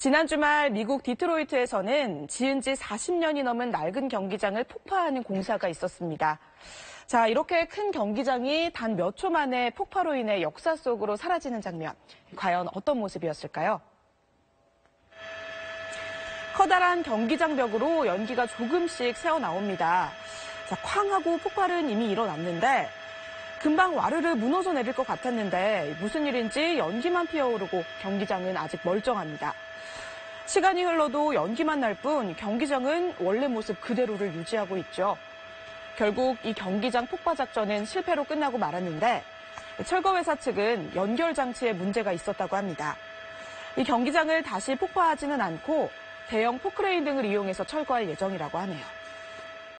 지난 주말 미국 디트로이트에서는 지은 지 40년이 넘은 낡은 경기장을 폭파하는 공사가 있었습니다. 자, 이렇게 큰 경기장이 단 몇 초 만에 폭파로 인해 역사 속으로 사라지는 장면. 과연 어떤 모습이었을까요? 커다란 경기장 벽으로 연기가 조금씩 새어나옵니다. 자, 쾅 하고 폭발은 이미 일어났는데 금방 와르르 무너져 내릴 것 같았는데 무슨 일인지 연기만 피어오르고 경기장은 아직 멀쩡합니다. 시간이 흘러도 연기만 날 뿐 경기장은 원래 모습 그대로를 유지하고 있죠. 결국 이 경기장 폭파 작전은 실패로 끝나고 말았는데 철거회사 측은 연결 장치에 문제가 있었다고 합니다. 이 경기장을 다시 폭파하지는 않고 대형 포크레인 등을 이용해서 철거할 예정이라고 하네요.